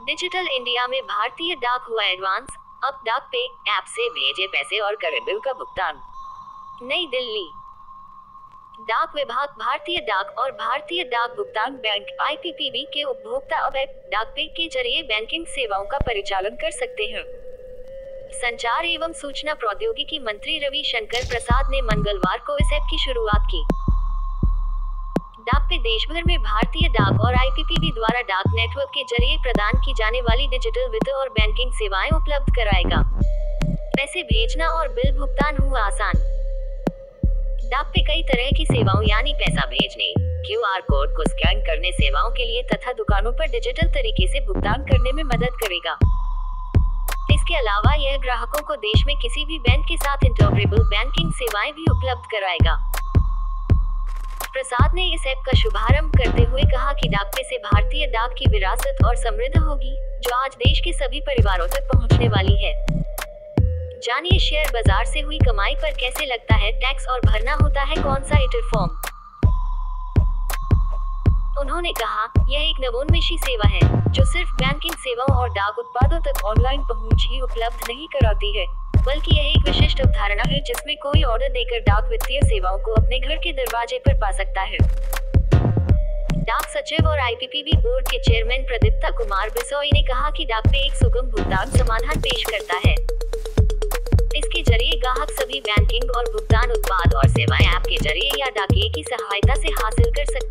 Digital India में भारतीय डाक हुआ एडवांस अब डाक पे ऐप से भेजे पैसे और करे बिल का भुगतान। नई दिल्ली। डाक विभाग, भारतीय डाक और भारतीय डाक भुगतान बैंक आईपीपीबी के उपभोक्ता अब ऐप डाक पे के ज़रिए बैंकिंग सेवाओं का परिचालन कर सकते हैं। संचार एवं सूचना प्रौद्योगिकी मंत्री रवि शंकर प्रसाद ने मंगलवार को इस ऐप की शुरुआत की। डाक पे देश भर में भारतीय डाक और आईपीपीबी द्वारा डाक नेटवर्क के ज़रिए प्रदान की जाने वाली डिजिटल वित्त और बैंकिंग सेवाएँ उपलब्ध कराएगा। पैसे भेजना और बिल भुगतान हुआ आसान। डाक पे कई तरह की सेवाओं, यानी पैसा भेजने, क्यू आर कोड को स्कैन करने सेवाओं के लिए तथा दुकानों पर डिजिटल तरीके से भुगतान करने में मदद करेगा। इसके अलावा यह ग्राहकों को देश में किसी भी बैंक के साथ इंटरऑपरेबल बैंकिंग सेवाएँ भी उपलब्ध कराएगा। प्रसाद ने इस ऐप का शुभारंभ करते हुए कहा कि डाक पे से भारतीय डाक की विरासत और समृद्ध होगी, जो आज देश के सभी परिवारों तक पहुँचने वाली है। जानिए शेयर बाज़ार से हुई कमाई पर कैसे लगता है टैक्स और भरना होता है कौन सा इटर फॉर्म उन्होंने कहा, यह एक नवोन्मेषी सेवा है, जो सिर्फ़ बैंकिंग सेवाओं और डाक उत्पादों तक ऑनलाइन पहुँच ही उपलब्ध नहीं कराती है, बल्कि यह एक विशिष्ट अवधारणा है, जिसमें कोई ऑर्डर देकर डाक वित्तीय सेवाओं को अपने घर के दरवाजे पर पा सकता है। डाक सचिव और आईपीपीबी बोर्ड के चेयरमैन प्रदीप्ता कुमार बिसोई ने कहा कि डाक पे एक सुगम भुगतान समाधान पेश करता है। इसके ज़रिए ग्राहक सभी बैंकिंग और भुगतान उत्पाद और सेवाएँ ऐप के ज़रिए या डाकिए की सहायता से हासिल कर सकते